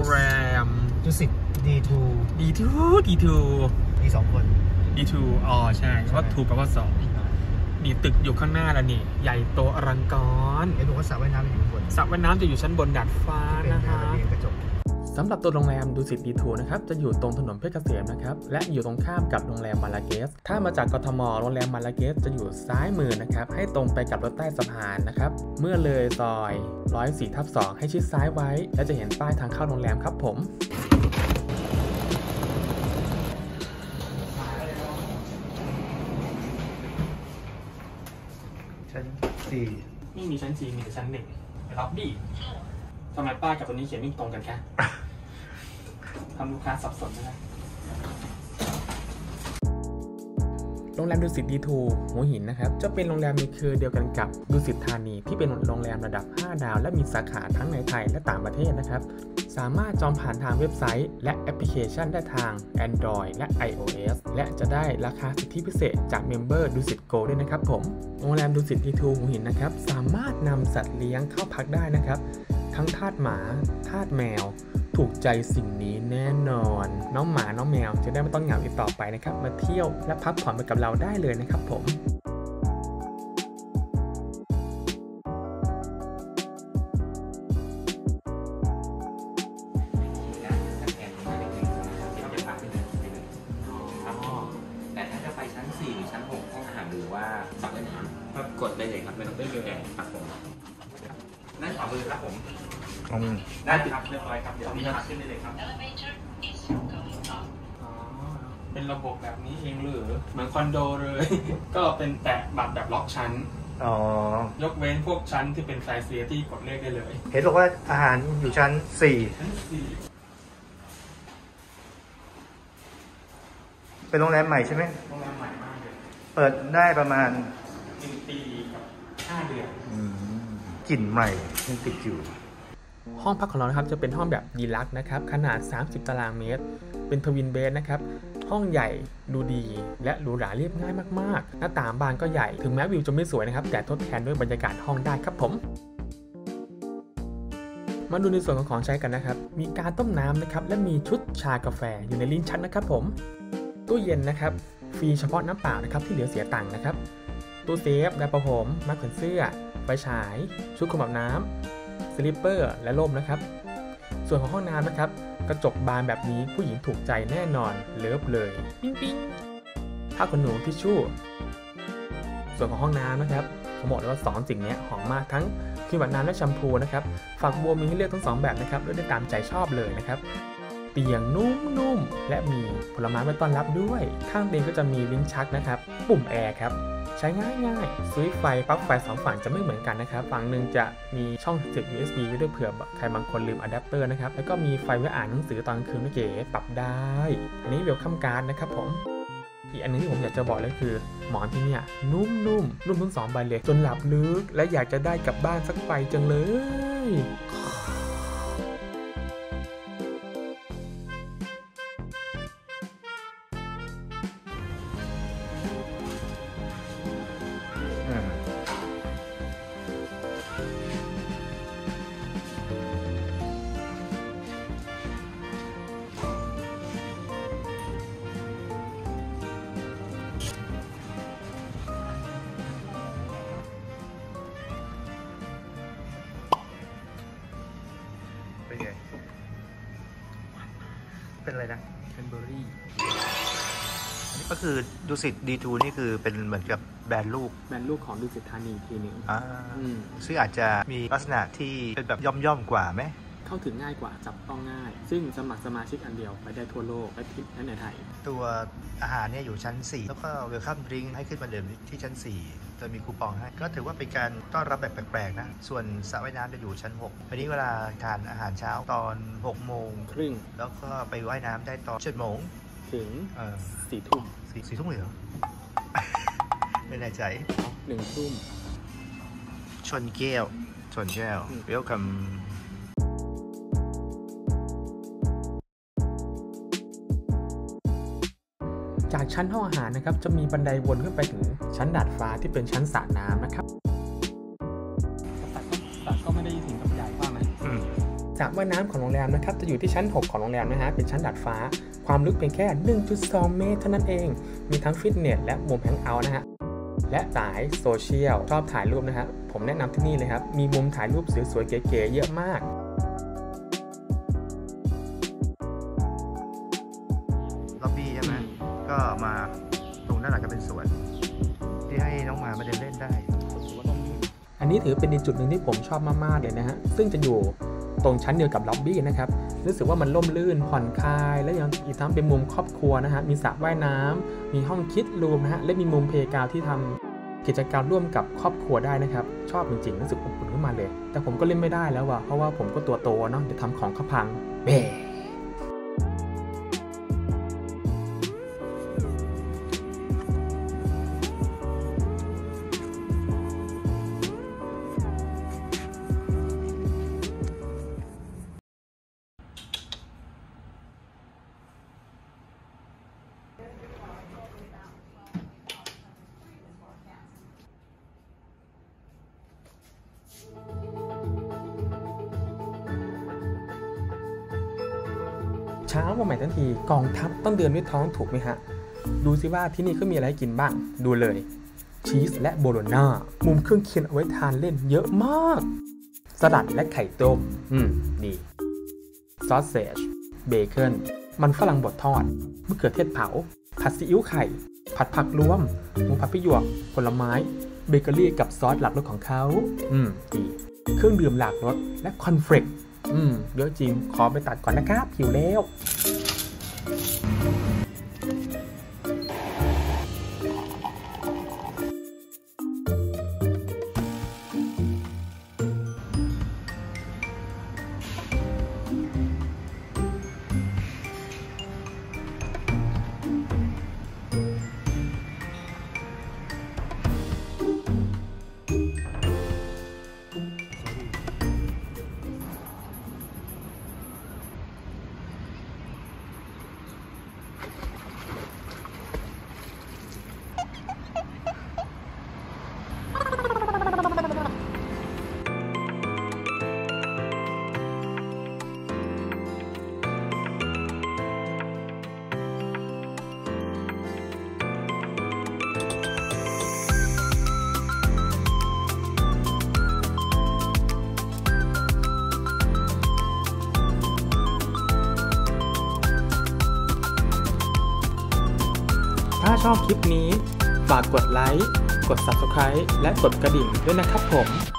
รงแรมดุสิตดีทูดีทูดีทูมีสองคนดีทูอ๋อใช่เพราะทูแปลว่าสองนี่ตึกอยู่ข้างหน้าแล้วนี่ ใหญ่โตอลังการเห็นบอกว่าสระว่ายน้ำอยู่ข้างบนสระว่ายน้ำจะอยู่ชั้นบนดาดฟ้าเป็นนะคะ ระเบียงกระจกสำหรับตัวโรงแรมดูสิตดีทูนะครับจะอยู่ตรงถนนเพชรเกษมนะครับและอยู่ตรงข้ามกับโรงแรมมาลาเกส ถ้ามาจากกทมโรงแรมมาลาเกสจะอยู่ซ้ายมือนะครับให้ตรงไปกับรถใต้สะพานนะครับเมื่อเลยซอย104ทับ2ให้ชิดซ้ายไว้ และจะเห็นป้ายทางเข้าโรงแรมครับผมชั้นสี่นี่มีชั้นจีมีแต่ชั้นหนึ่งไปรับดิทำไมป้ายกับตัวนี้เขียนไม่ตรงกันคะ ทำลูกค้าสับสนนะโรงแรมดุสิต D2 หัวหินนะครับจะเป็นโรงแรมในเครือเดียวกันกับดุสิตธานี ที่เป็นโรงแรมระดับ 5 ดาว และมีสาขาทั้งในไทยและต่างประเทศนะครับ สามารถจองผ่านทางเว็บไซต์ และแอปพลิเคชันได้ทาง Android และ iOS และจะได้ราคาสิทธิพิเศษจาก member ดุสิตโกลด์ด้วยนะครับผมโรงแรมดุสิต D2 หัวหินนะครับสามารถนำสัตว์เลี้ยงเข้าพักได้นะครับ ทั้งทาสหมาทาสแมว ถูกใจสิ่งนี้แน่นอน น้องหมาน้องแมวจะได้ไม่ต้องเหงาอีกต่อไปนะครับ มาเที่ยวและพักผ่อนไปกับเราได้เลยนะครับผม ได้ครับเรียบร้อยครับเดี๋ยวมีทางขึ้นได้เลยครับอ๋อเป็นระบบแบบนี้เองหรือเหมือนคอนโดเลย ก็เป็นแตะบัตรแบบล็อกชั้นอ๋อยกเว้นพวกชั้นที่เป็นไซส์เซียที่กดเลขได้เลย เห็นบอกว่าอาหารอยู่ชั้นสี่ชั้นสี่เป็นโรงแรมใหม่ใช่ไหมโรงแรมใหม่มากเลย เปิดได้ประมาณหนึ่งปีกับห้าเดือนกลิ่นใหม่ยังติดอยู่ ห้องพักของเรานะครับจะเป็นห้องแบบดีลักนะครับขนาด 30 ตารางเมตร เป็นทวินเบดนะครับห้องใหญ่ดูดี และหรูหราเรียบง่ายมากๆ หน้าต่างบานก็ใหญ่ถึงแม้วิวจะไม่สวยนะครับ แต่ทดแทนด้วยบรรยากาศห้องได้ครับผม มาดูในส่วนของของใช้กันนะครับ มีการต้มน้ำนะครับและมีชุดชากาแฟอยู่ในลิ้นชักนะครับผม ตู้เย็นนะครับฟรีเฉพาะน้ำเปล่านะครับที่เหลือเสียตังค์นะครับตู้เซฟไดร์เป่าผมไม้แขวนเสื้อไฟฉาย ชุดคลุมอาบน้ำ slipper และร่มนะครับ ส่วนของห้องน้ำนะครับ กระจกบานแบบนี้ผู้หญิงถูกใจแน่นอน love เลยปิ๊งปิ๊งผ้าขนหนูทิชชู่ ส่วนของห้องน้ำนะครับผมบอกเลยว่าสองสิ่งนี้หอมมากทั้งครีมอาบน้ำและแชมพูนะครับฝักบัวมีให้เลือกทั้งสองแบบนะครับเลือกได้ตามใจชอบเลยนะครับเตียงนุ่มๆและมีผลไม้ไว้ต้อนรับด้วย ข้างเตียงก็จะมีลิ้นชักนะครับ ปุ่มแอร์ครับ ใช้ง่ายๆสวิตช์ไฟปลั๊กไฟสองฝั่งจะไม่เหมือนกันนะครับ ฝั่งหนึ่งจะมีช่องเสียบ USB ไว้ด้วยเผื่อใครบางคนลืมอะแดปเตอร์นะครับ แล้วก็มีไฟไว้อ่านหนังสือตอนกลางคืนไฟเก๋ปรับได้ อันนี้ welcome card นะครับผมอีกอันหนึ่งที่ผมอยากจะบอกเลยคือ หมอนที่นี่เนี่ยนุ่มๆนุ่มทั้งสองใบเลยจนหลับลึก และอยากจะได้กลับบ้านสักใบจังเลยย อะไรนะแคนเบอรี่อันนี้ก็คือดูสิตดีทูนี่คือเป็นเหมือนกับแบรนด์ลูก แบรนด์ลูกของดูสิตธานีอีกทีหนึ่งอ่าอืมซึ่งอาจจะมีลักษณะที่เป็นแบบย่อมย่อมๆกว่าไหม เข้าถึงง่ายกว่าจับต้องง่าย ซึ่งสมัครสมาชิกอันเดียวไปได้ทั่วโลกและที่และในไทย ตัวอาหารเนี่ยอยู่ชั้น 4 แล้วก็เวลคัมดริงให้ขึ้นมาเดิมที่ชั้น 4 จะมีคูปองให้ ก็ถือว่าเป็นการต้อนรับแบบแปลกๆนะ ส่วนสระว่ายน้ำจะอยู่ชั้น 6 วันนี้เวลาทานอาหารเช้าตอน 6 โมงครึ่งแล้วก็ไปว่ายน้ำได้ตอน7โมงถึงเออสี่ทุ่มสี่สี่ทุ่มเลยเหรอไม่แน่ใจหนึ่งทุ่มชนแก้วชนแก้วอืม welcome จากชั้นห้องอาหารนะครับจะมีบันไดวนขึ้นไปถึงชั้นดาดฟ้าที่เป็นชั้นสระน้ำนะครับแต่ก็แต่ก็ไม่ได้ถึงกับใหญ่มากนะอืมสระว่ายน้ำของโรงแรมนะครับจะอยู่ที่ชั้น 6 ของโรงแรมนะฮะเป็นชั้นดาดฟ้า ความลึกเพียงแค่ 1.2 เมตรเท่านั้นเอง มีทั้งฟิตเนสและมุมแฮงเอาท์นะฮะและสายโซเชียลชอบถ่ายรูปนะฮะผมแนะนำที่นี่เลยครับ มีมุมถ่ายรูปสวยๆเก๋ๆเยอะมาก มาตรงด้านหลังก็เป็นสวน ที่ให้น้องหมามาเดินเล่นได้ อันนี้ถือเป็นอีกจุดหนึ่งที่ผมชอบมากๆเลยนะฮะ ซึ่งจะอยู่ตรงชั้นเดียวกับล็อบบี้นะครับ รู้สึกว่ามันร่มรื่นผ่อนคลาย และยังอีกทั้งเป็นมุมครอบครัวนะฮะ มีสระว่ายน้ำมีห้องคิดรูมนะฮะ และมีมุมเพลกาวที่ทำกิจกรรมร่วมกับครอบครัวได้นะครับ ชอบจริงๆรู้สึกอบอุ่นขึ้นมาเลย แต่ผมก็เล่นไม่ได้แล้วว่ะเพราะว่าผมก็ตัวโตเนาะเดี๋ยวทำของเขาพังเบ้ เช้ามาใหม่ทันทีกองทัพต้องเดินด้วยท้องถูกไหมฮะ ดูซิว่าที่นี่เขามีอะไรกินบ้าง ดูเลย ชีสและ bologna มุมเครื่องเคียงเอาไว้ทานเล่นเยอะมาก สลัดและไข่ต้ม อืม ดี sausage เบคอนมันฝรั่งบดทอดมะเขือเทศเผา ผัดซีอิ๊วไข่ ผัดผักรวม หมูผัดพริกหยวก ผลไม้ เบเกอรี่กับซอสหลากรสของเขา อืม ดี เครื่องดื่มหลากรสและคอนเฟลก อืมเยอะจริง ขอไปตัดก่อนนะครับหิวแล้ว ชอบคลิปนี้ ฝากกดไลค์ กด Subscribe และกดกระดิ่งด้วยนะครับผม